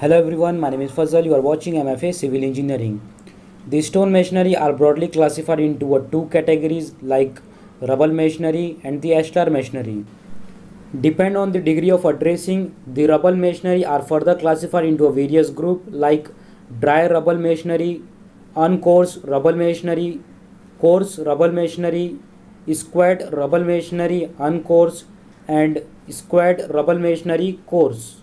Hello everyone, my name is Fazal. You are watching MFA Civil Engineering. The stone masonry are broadly classified into two categories like rubble masonry and the ashlar masonry. Depend on the degree of addressing, the rubble masonry are further classified into a various group like dry rubble masonry, uncoursed rubble masonry, coursed rubble masonry, squared rubble masonry, uncoursed, and squared rubble masonry, coursed.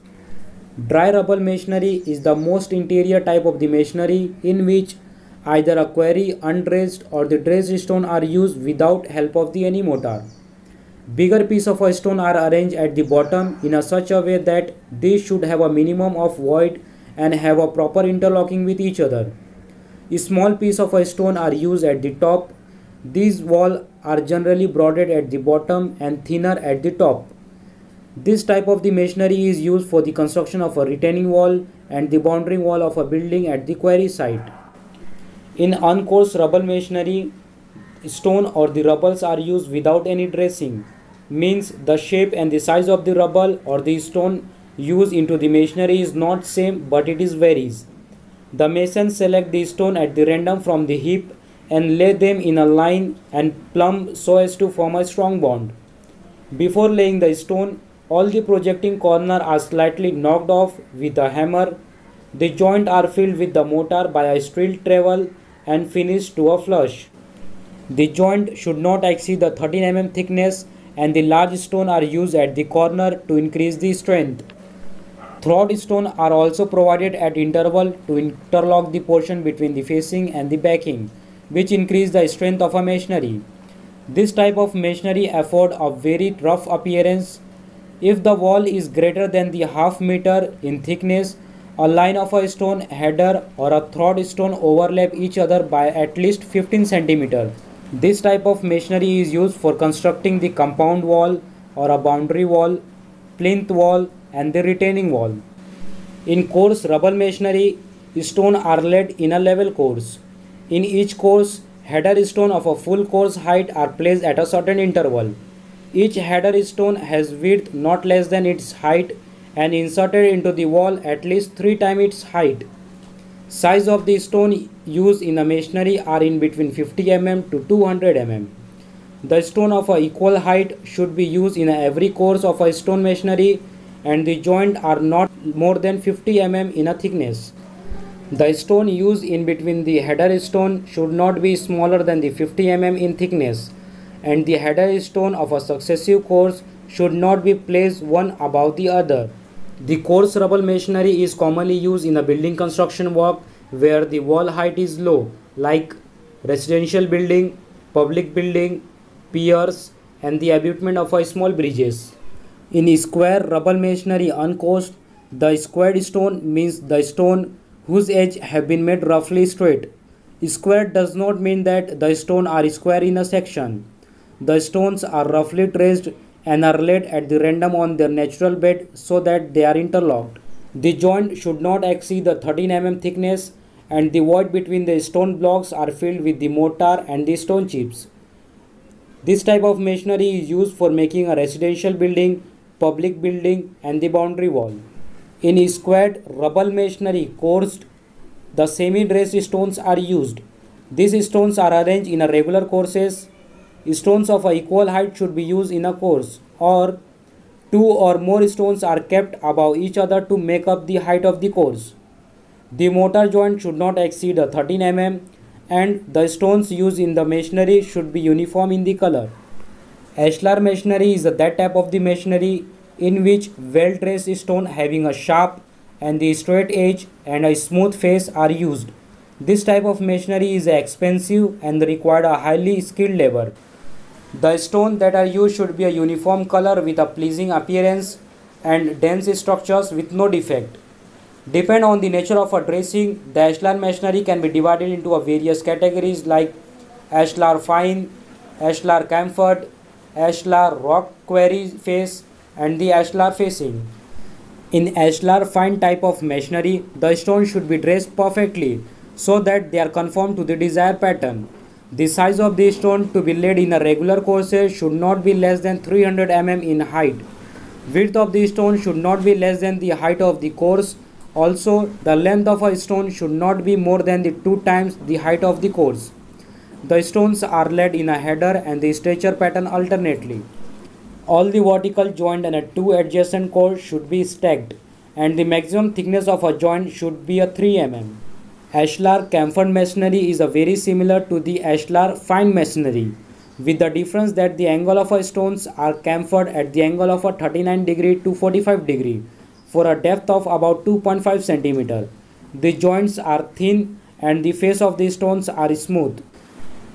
Dry rubble masonry is the most interior type of the masonry in which either a quarry undressed or the dressed stone are used without help of the any mortar. Bigger piece of a stone are arranged at the bottom in a such a way that they should have a minimum of void and have a proper interlocking with each other. A small piece of a stone are used at the top. These walls are generally broadened at the bottom and thinner at the top. This type of the masonry is used for the construction of a retaining wall and the boundary wall of a building at the quarry site. In uncoursed rubble masonry, stone or the rubbles are used without any dressing. Means the shape and the size of the rubble or the stone used into the masonry is not same but it is varies. The masons select the stone at the random from the heap and lay them in a line and plumb so as to form a strong bond. Before laying the stone, all the projecting corners are slightly knocked off with a hammer. The joints are filled with the mortar by a steel trowel and finished to a flush. The joint should not exceed the 13 mm thickness and the large stone are used at the corner to increase the strength. Through stone are also provided at interval to interlock the portion between the facing and the backing, which increase the strength of a masonry. This type of masonry afford a very rough appearance if the wall is greater than the half meter in thickness, a line of a stone header or a through stone overlap each other by at least 15 cm. This type of masonry is used for constructing the compound wall or a boundary wall, plinth wall and the retaining wall. In coursed rubble masonry, stone are laid in a level course. In each course, header stone of a full course height are placed at a certain interval. Each header stone has width not less than its height and inserted into the wall at least 3 times its height. Size of the stone used in the masonry are in between 50 mm to 200 mm. The stone of a equal height should be used in every course of a stone masonry and the joint are not more than 50 mm in a thickness. The stone used in between the header stone should not be smaller than the 50 mm in thickness and the header stone of a successive course should not be placed one above the other. The coursed rubble masonry is commonly used in a building construction work where the wall height is low like residential building, public building, piers and the abutment of a small bridges. In square rubble masonry uncoursed, the squared stone means the stone whose edge have been made roughly straight. Square does not mean that the stone are square in a section. The stones are roughly traced and are laid at the random on their natural bed so that they are interlocked. The joint should not exceed the 13 mm thickness and the void between the stone blocks are filled with the mortar and the stone chips. This type of masonry is used for making a residential building, public building and the boundary wall. In squared rubble masonry coursed, the semi-dressed stones are used. These stones are arranged in a regular courses stones of equal height should be used in a course or two or more stones are kept above each other to make up the height of the course. The mortar joint should not exceed 13 mm and the stones used in the masonry should be uniform in the color. Ashlar masonry is that type of the masonry in which well-dressed stone having a sharp and the straight edge and a smooth face are used. This type of masonry is expensive and require a highly skilled labor. The stone that are used should be a uniform color with a pleasing appearance and dense structures with no defect. Depend on the nature of a dressing, the ashlar masonry can be divided into a various categories like ashlar fine, ashlar chamfered, ashlar rock quarry face and the ashlar facing. In ashlar fine type of masonry, the stone should be dressed perfectly so that they are conform to the desired pattern. The size of the stone to be laid in a regular course should not be less than 300 mm in height. Width of the stone should not be less than the height of the course Also, the length of a stone should not be more than the two times the height of the course. The stones are laid in a header and the stretcher pattern alternately. All the vertical joint and a two adjacent cores should be stacked and the maximum thickness of a joint should be a 3 mm. Ashlar chamfered masonry is a very similar to the ashlar fine masonry with the difference that the angle of a stones are chamfered at the angle of a 39 degree to 45 degree for a depth of about 2.5 centimeter. The joints are thin and the face of the stones are smooth.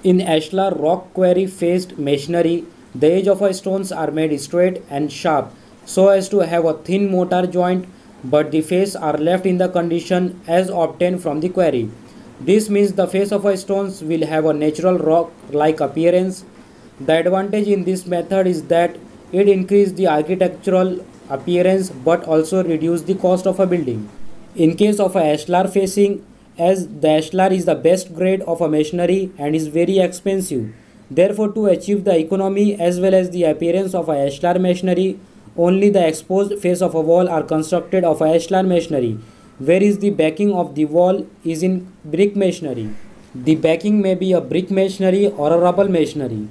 In ashlar rock quarry faced masonry, the edge of a stones are made straight and sharp so as to have a thin mortar joint but the face are left in the condition as obtained from the quarry. This means the face of a stones will have a natural rock-like appearance. The advantage in this method is that it increases the architectural appearance but also reduce the cost of a building. In case of a ashlar facing, as the ashlar is the best grade of a masonry and is very expensive. Therefore, to achieve the economy as well as the appearance of a ashlar masonry, only the exposed face of a wall are constructed of ashlar masonry, whereas the backing of the wall is in brick masonry. The backing may be a brick masonry or a rubble masonry.